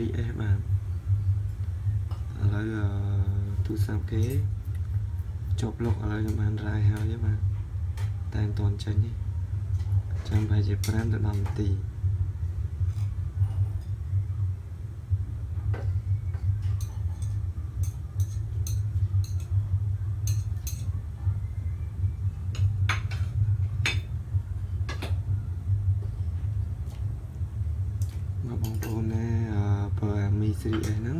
3S បានឥឡូវទូរស័ព្ទគេចប់លុកឥឡូវខ្ញុំបានរាយហើយបាទតែមិនទាន់ចេញទេចាំប្រហែលជា5ទៅ10នាទីមកបងប្អូនណាប្រើមី 3S ហ្នឹង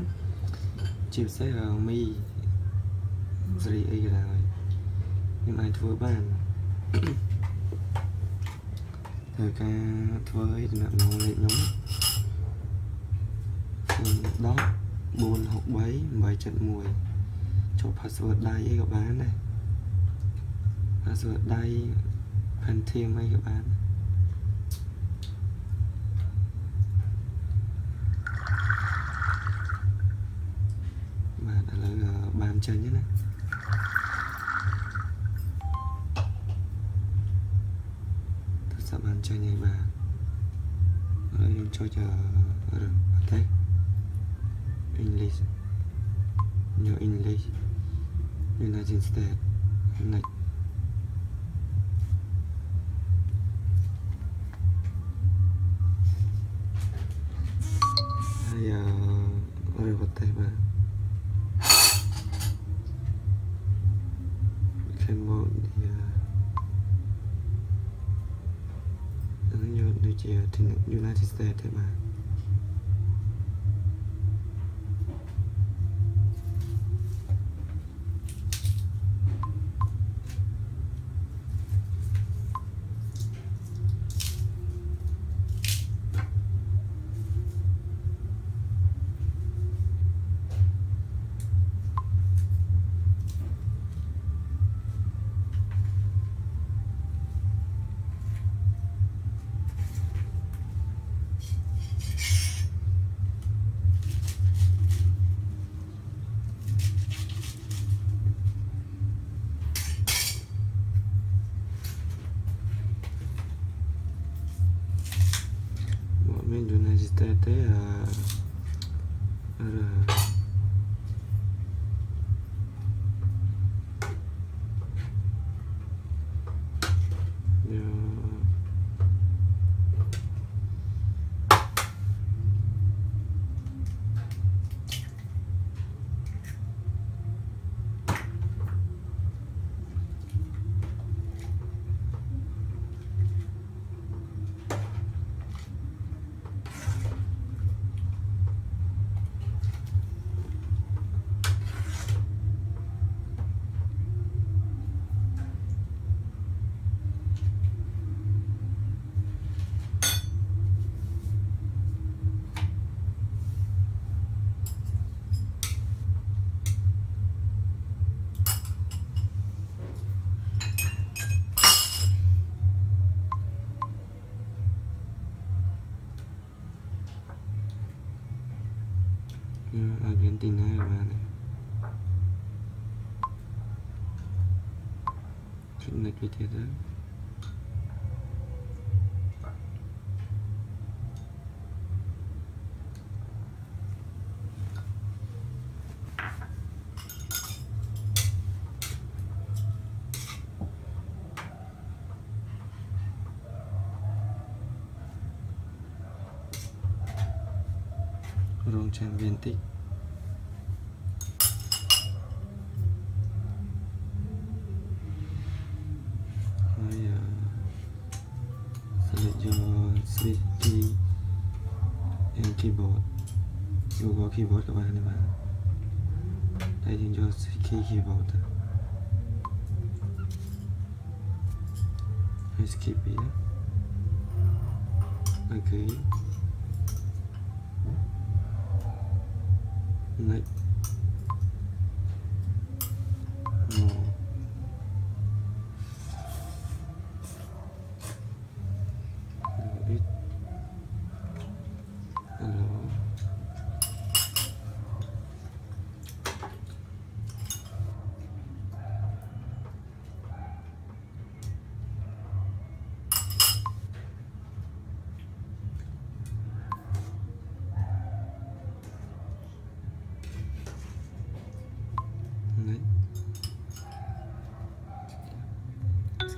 ជាពិសេសមី 3A ក៏ដោយខ្ញុំអាចធ្វើបានត្រូវការធ្វើឲ្យដំណាក់ងលេខខ្ញុំ10 463 871ចូល password ដៃអីក៏បានដែរ password ដៃ Pentium អីក៏បានបាទ chờ chừng như này. Tôi sự bạn chơi nhảy mà. Rồi em chơi chờ ờ, ở đường bản thế. English. Nhớ English. United States. English hay ở đường bản thế mà. jail ถึง United States ได้มา c'était euh, euh nhắn tin hai ba này connect with the rung trang viên Vintage คีย์บอร์ดอยู่กับคีย์บอร์ดกับมันมาไอ้จริงจะคีย์คีย์บอร์ดให้ skip ไปนะโอเค like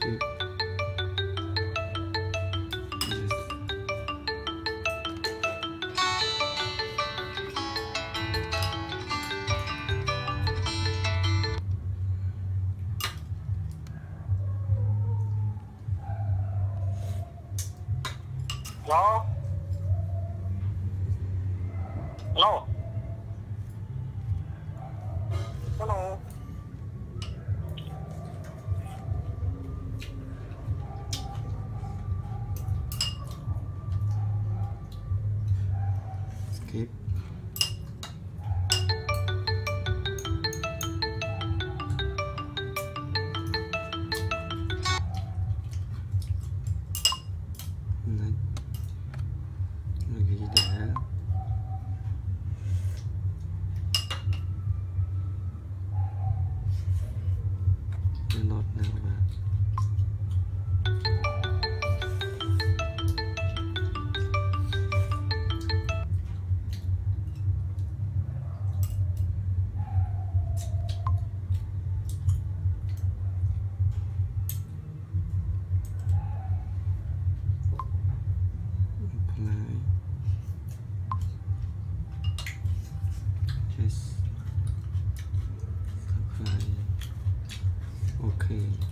good. Hello? Hello? OK ลดหนึ่ง Hmm.